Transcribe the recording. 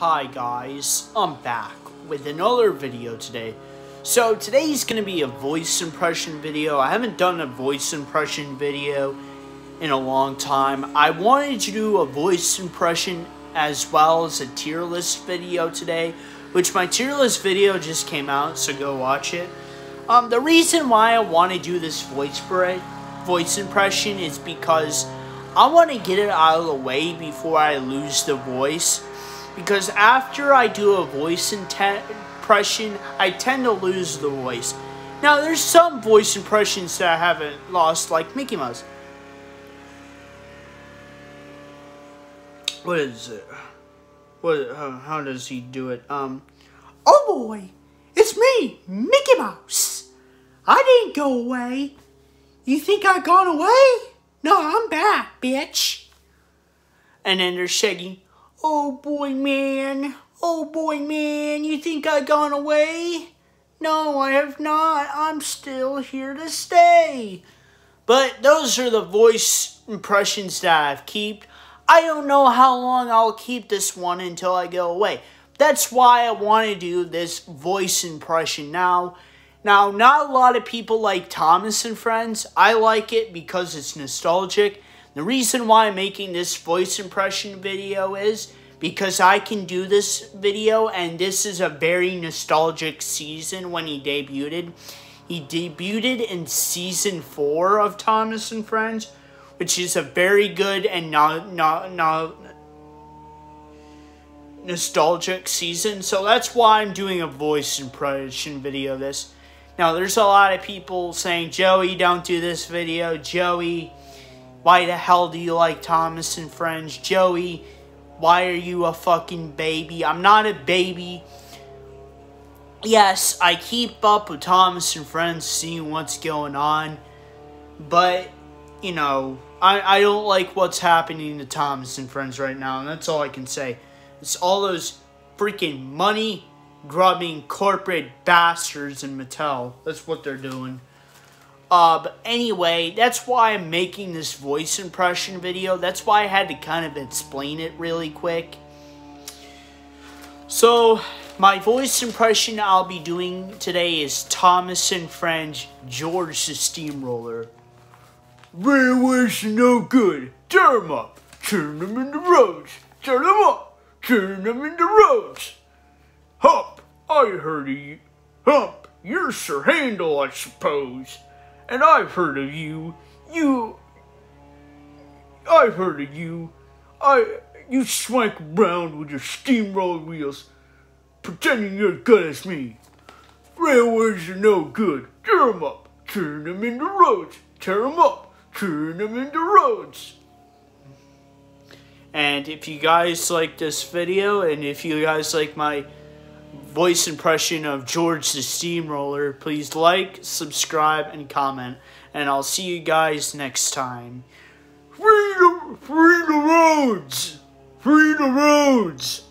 Hi guys, I'm back with another video today. So today's going to be a voice impression video. I haven't done a voice impression video in a long time. I wanted to do a voice impression as well as a tier list video today, which my tier list video just came out, so go watch it. Um, the reason why I want to do this voice, voice impression is because I want to get it out of the way before I lose the voice. Because after I do a voice impression, I tend to lose the voice. Now, there's some voice impressions that I haven't lost, like Mickey Mouse. What is it? What? How, how does he do it? Um. Oh boy, it's me, Mickey Mouse. I didn't go away. You think I gone away? No, I'm back, bitch. And then there's Shaggy. Oh boy, man. Oh boy, man. You think I've gone away? No, I have not. I'm still here to stay. But those are the voice impressions that I've kept. I don't know how long I'll keep this one until I go away. That's why I want to do this voice impression now. Now, not a lot of people like Thomas and Friends. I like it because it's nostalgic. The reason why I'm making this voice impression video is because I can do this video and this is a very nostalgic season when he debuted. He debuted in season 4 of Thomas and Friends, which is a very good and not, not, not nostalgic season. So that's why I'm doing a voice impression video this. Now, there's a lot of people saying, Joey, don't do this video. Joey, why the hell do you like Thomas and Friends? Joey, why are you a fucking baby? I'm not a baby. Yes, I keep up with Thomas and Friends, seeing what's going on. But, you know, I, I don't like what's happening to Thomas and Friends right now. And that's all I can say. It's all those freaking money grubbing corporate bastards in Mattel. That's what they're doing. Uh, but anyway, that's why I'm making this voice impression video. That's why I had to kind of explain it really quick. So, my voice impression I'll be doing today is Thomas and Friends George the Steamroller. Railways no good. Turn them up. Turn them into roads. Turn them up. Turn them into roads. Hump, I heard of you. Hump, you're Sir Handel, I suppose. And I've heard of you. You... I've heard of you. I... You swank around with your steamroller wheels, pretending you're as good as me. Railways are no good. Tear 'em up. Turn 'em into roads. Tear 'em up. Turn 'em into roads. And if you guys like this video, and if you guys like my voice impression of George the Steamroller, please like, subscribe, and comment. And I'll see you guys next time. Free the, free the roads! Free the roads!